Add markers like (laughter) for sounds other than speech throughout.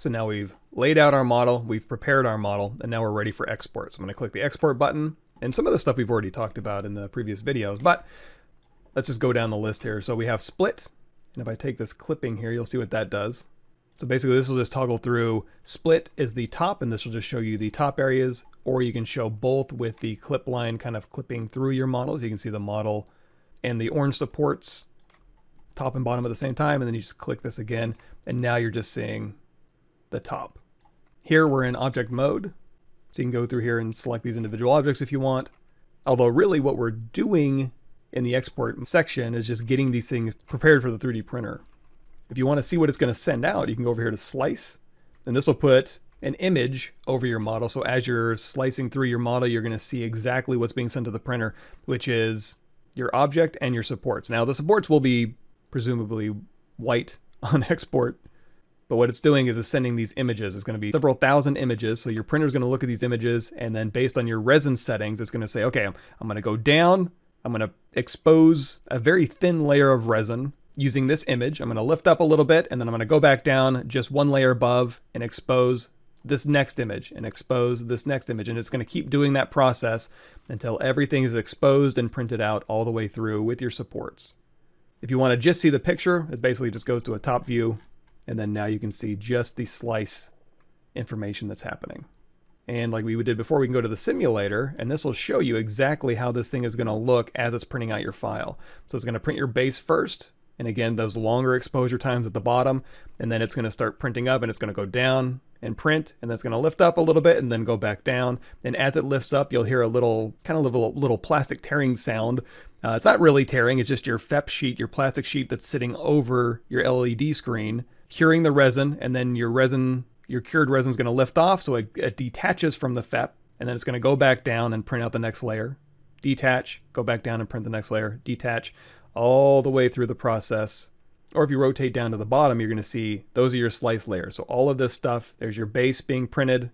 So now we've laid out our model, we've prepared our model, and now we're ready for export. So I'm going to click the export button, and some of the stuff we've already talked about in the previous videos, but let's just go down the list here. So we have split, and if I take this clipping here, you'll see what that does. So basically this will just toggle through split is the top, and this will just show you the top areas, or you can show both with the clip line kind of clipping through your model. So you can see the model and the orange supports top and bottom at the same time, and then you just click this again, and now you're just seeing the top. Here we're in object mode, so you can go through here and select these individual objects if you want. Although really what we're doing in the export section is just getting these things prepared for the 3D printer. If you want to see what it's going to send out, you can go over here to slice, and this will put an image over your model. So as you're slicing through your model, you're going to see exactly what's being sent to the printer, which is your object and your supports. Now the supports will be presumably white (laughs) on export, but what it's doing is it's sending these images. It's going to be several thousand images. So your printer is going to look at these images and then based on your resin settings, it's going to say, okay, I'm, I'm going to go down. I'm going to expose a very thin layer of resin using this image. I'm going to lift up a little bit and then I'm going to go back down just one layer above and expose this next image and expose this next image. And it's going to keep doing that process until everything is exposed and printed out all the way through with your supports. If you want to just see the picture, it basically just goes to a top view and then now you can see just the slice information that's happening. And like we did before, we can go to the simulator, and this will show you exactly how this thing is going to look as it's printing out your file. So it's going to print your base first, and again, those longer exposure times at the bottom, and then it's going to start printing up, and it's going to go down and print, and that's going to lift up a little bit, and then go back down. And as it lifts up, you'll hear a little, kind of little, little plastic tearing sound. Uh, it's not really tearing, it's just your FEP sheet, your plastic sheet that's sitting over your LED screen curing the resin, and then your resin, your cured resin is going to lift off, so it, it detaches from the FEP, and then it's going to go back down and print out the next layer. Detach, go back down and print the next layer. Detach, all the way through the process. Or if you rotate down to the bottom, you're going to see those are your slice layers. So all of this stuff, there's your base being printed,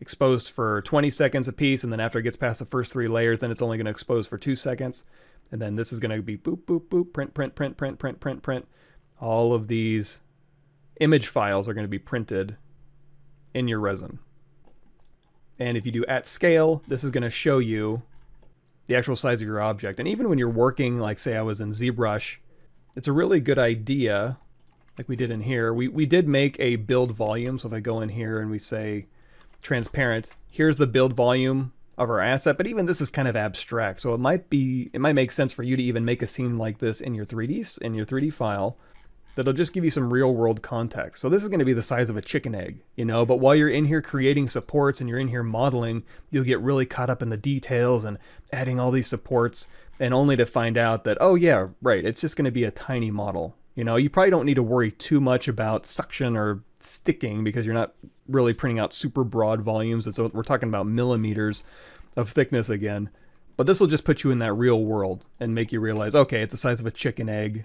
exposed for 20 seconds a piece, and then after it gets past the first three layers, then it's only going to expose for two seconds. And then this is going to be boop, boop, boop, print, print, print, print, print, print, print. All of these image files are going to be printed in your resin. And if you do at scale, this is going to show you the actual size of your object. And even when you're working, like say I was in ZBrush, it's a really good idea, like we did in here. We, we did make a build volume. So if I go in here and we say transparent, here's the build volume of our asset, but even this is kind of abstract. So it might be, it might make sense for you to even make a scene like this in your 3D, in your 3D file that'll just give you some real world context. So this is going to be the size of a chicken egg, you know, but while you're in here creating supports and you're in here modeling, you'll get really caught up in the details and adding all these supports and only to find out that, oh yeah, right, it's just going to be a tiny model. You know, you probably don't need to worry too much about suction or sticking because you're not really printing out super broad volumes. And so we're talking about millimeters of thickness again. But this will just put you in that real world and make you realize, okay, it's the size of a chicken egg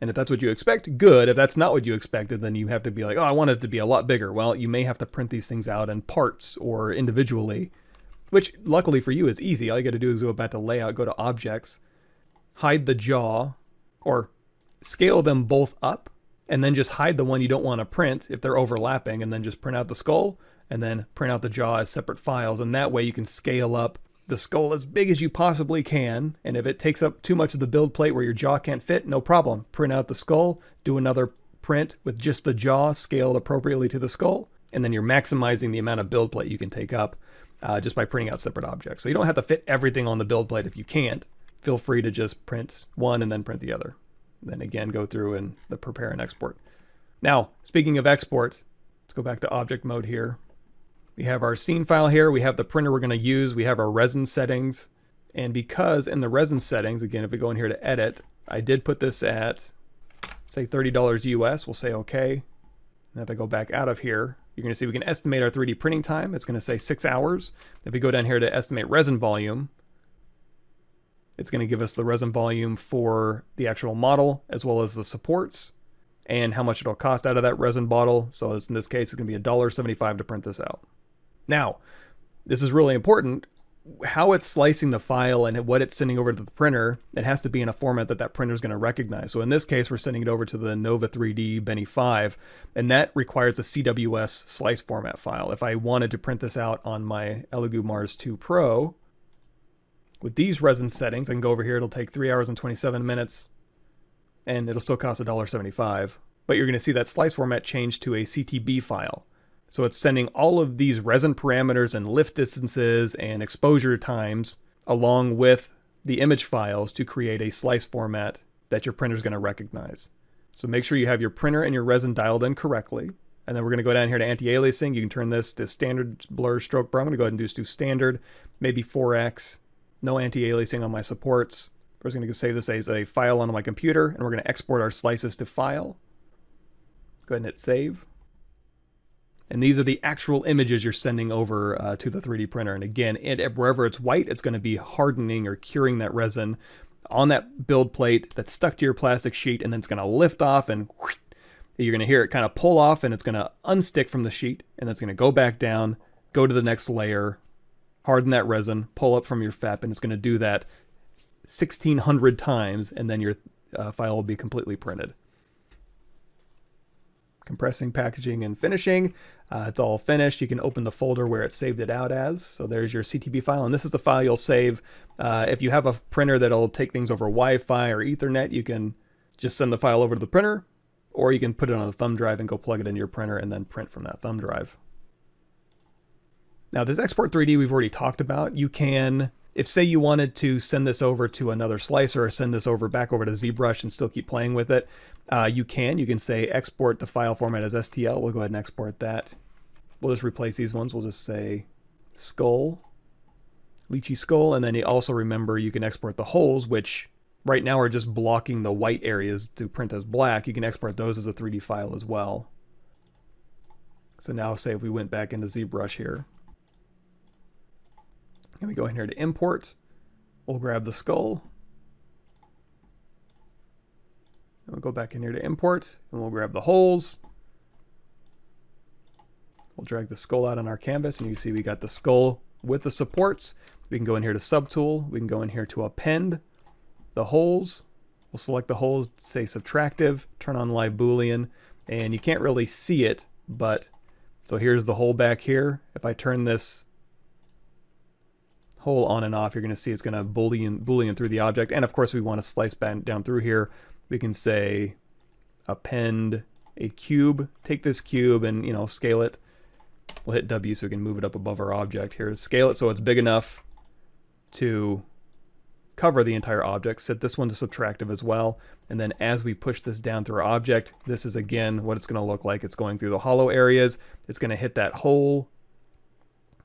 and if that's what you expect, good. If that's not what you expected, then you have to be like, oh, I want it to be a lot bigger. Well, you may have to print these things out in parts or individually, which luckily for you is easy. All you got to do is go back to layout, go to objects, hide the jaw, or scale them both up, and then just hide the one you don't want to print if they're overlapping, and then just print out the skull, and then print out the jaw as separate files. And that way you can scale up the skull as big as you possibly can, and if it takes up too much of the build plate where your jaw can't fit, no problem. Print out the skull, do another print with just the jaw scaled appropriately to the skull, and then you're maximizing the amount of build plate you can take up uh, just by printing out separate objects. So you don't have to fit everything on the build plate if you can't. Feel free to just print one and then print the other. Then again, go through and the prepare and export. Now, speaking of export, let's go back to object mode here. We have our scene file here. We have the printer we're going to use. We have our resin settings. And because in the resin settings, again, if we go in here to edit, I did put this at, say, $30 US. We'll say OK. And if I go back out of here, you're going to see we can estimate our 3D printing time. It's going to say six hours. If we go down here to estimate resin volume, it's going to give us the resin volume for the actual model as well as the supports and how much it'll cost out of that resin bottle. So in this case, it's going to be $1.75 to print this out. Now, this is really important how it's slicing the file and what it's sending over to the printer, it has to be in a format that that printer is going to recognize. So in this case, we're sending it over to the Nova 3D Bene 5, and that requires a CWS slice format file. If I wanted to print this out on my Elegoo Mars 2 Pro, with these resin settings, I can go over here, it'll take 3 hours and 27 minutes, and it'll still cost $1.75. But you're going to see that slice format change to a CTB file. So it's sending all of these resin parameters and lift distances and exposure times along with the image files to create a slice format that your printer is going to recognize. So make sure you have your printer and your resin dialed in correctly. And then we're going to go down here to anti-aliasing. You can turn this to standard blur stroke blur. I'm going to go ahead and just do standard, maybe 4x. No anti-aliasing on my supports. We're just going to save this as a file on my computer, and we're going to export our slices to file. Go ahead and hit save. And these are the actual images you're sending over uh, to the 3D printer. And again, it, wherever it's white, it's going to be hardening or curing that resin on that build plate that's stuck to your plastic sheet, and then it's going to lift off and whoosh, you're going to hear it kind of pull off and it's going to unstick from the sheet and it's going to go back down, go to the next layer, harden that resin, pull up from your FEP, and it's going to do that 1600 times, and then your uh, file will be completely printed compressing, packaging, and finishing. Uh, it's all finished. You can open the folder where it saved it out as. So there's your CTB file, and this is the file you'll save. Uh, if you have a printer that'll take things over Wi-Fi or Ethernet, you can just send the file over to the printer, or you can put it on a thumb drive and go plug it into your printer and then print from that thumb drive. Now this Export 3D we've already talked about. You can if say you wanted to send this over to another slicer or send this over back over to ZBrush and still keep playing with it, uh, you can. You can say export the file format as STL. We'll go ahead and export that. We'll just replace these ones. We'll just say skull, lychee skull, and then you also remember you can export the holes, which right now are just blocking the white areas to print as black. You can export those as a 3D file as well. So now say if we went back into ZBrush here, and we go in here to import. We'll grab the skull. And we'll go back in here to import, and we'll grab the holes. We'll drag the skull out on our canvas, and you see we got the skull with the supports. We can go in here to subtool. We can go in here to append the holes. We'll select the holes, say subtractive, turn on live boolean, and you can't really see it, but so here's the hole back here. If I turn this hole on and off, you're going to see it's going to boolean, boolean through the object. And of course, we want to slice down through here. We can say append a cube. Take this cube and, you know, scale it. We'll hit W so we can move it up above our object here. Scale it so it's big enough to cover the entire object. Set this one to subtractive as well. And then as we push this down through our object, this is again what it's going to look like. It's going through the hollow areas. It's going to hit that hole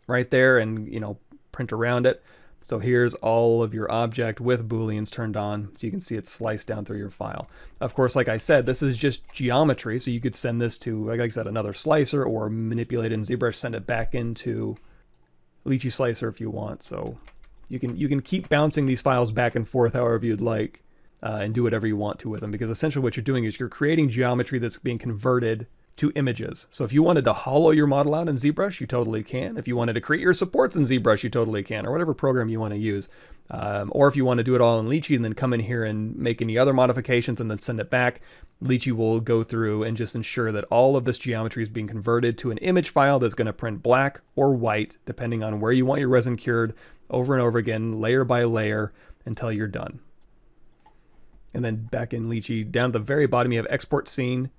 right there and, you know, print around it. So here's all of your object with booleans turned on so you can see it sliced down through your file. Of course, like I said, this is just geometry, so you could send this to, like I said, another slicer or manipulate in ZBrush, send it back into Lychee Slicer if you want. So you can you can keep bouncing these files back and forth however you'd like uh, and do whatever you want to with them because essentially what you're doing is you're creating geometry that's being converted to images. So if you wanted to hollow your model out in ZBrush, you totally can. If you wanted to create your supports in ZBrush, you totally can, or whatever program you want to use. Um, or if you want to do it all in Lychee and then come in here and make any other modifications and then send it back, Lychee will go through and just ensure that all of this geometry is being converted to an image file that's going to print black or white, depending on where you want your resin cured, over and over again, layer by layer, until you're done. And then back in Lychee, down at the very bottom, you have export scene.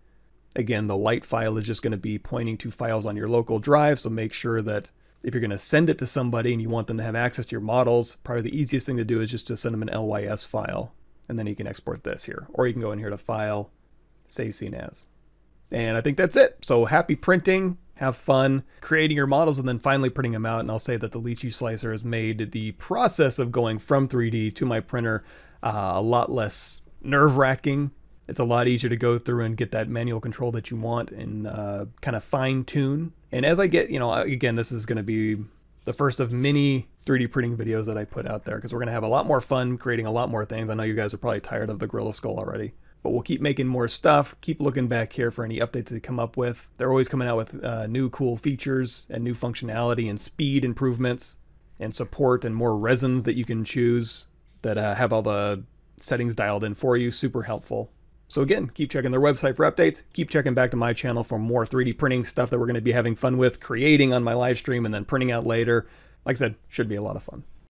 Again, the light file is just going to be pointing to files on your local drive, so make sure that if you're going to send it to somebody and you want them to have access to your models, probably the easiest thing to do is just to send them an LYS file, and then you can export this here. Or you can go in here to File, Save Scene As. And I think that's it. So happy printing, have fun creating your models and then finally printing them out. And I'll say that the Lychee Slicer has made the process of going from 3D to my printer uh, a lot less nerve-wracking it's a lot easier to go through and get that manual control that you want and uh, kind of fine tune. And as I get, you know, again, this is going to be the first of many 3D printing videos that I put out there because we're going to have a lot more fun creating a lot more things. I know you guys are probably tired of the Gorilla Skull already, but we'll keep making more stuff. Keep looking back here for any updates they come up with. They're always coming out with uh, new cool features and new functionality and speed improvements. and support and more resins that you can choose that uh, have all the settings dialed in for you. Super helpful. So again, keep checking their website for updates. Keep checking back to my channel for more 3D printing stuff that we're going to be having fun with, creating on my live stream and then printing out later. Like I said, should be a lot of fun.